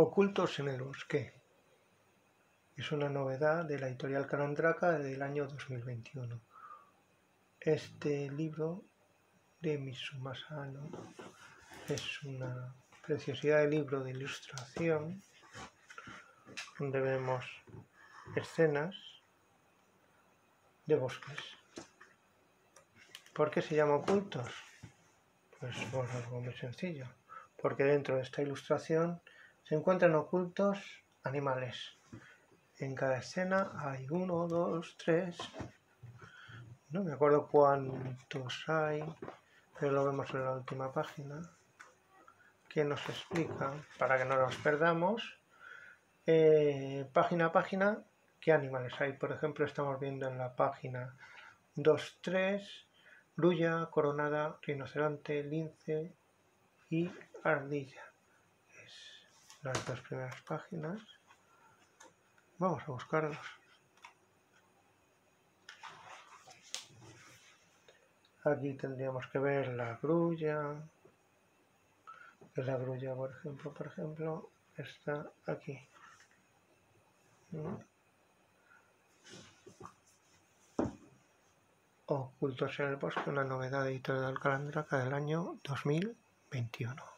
Ocultos en el bosque. Es una novedad de la editorial Carandraca del año 2021. Este libro de Misumasano es una preciosidad de libro de ilustración donde vemos escenas de bosques. ¿Por qué se llama ocultos? Pues por algo muy sencillo. Porque dentro de esta ilustración se encuentran ocultos animales. En cada escena hay uno, dos, tres. No me acuerdo cuántos hay, pero lo vemos en la última página, que nos explica, para que no nos perdamos, eh, página a página, qué animales hay. Por ejemplo, estamos viendo en la página 2, 3, grulla, coronada, rinoceronte, lince y ardilla las dos primeras páginas. Vamos a buscarlos. Aquí tendríamos que ver la grulla. La grulla, por ejemplo, por ejemplo, está aquí. Ocultos en el bosque, una novedad editorial Calandraca del año 2021.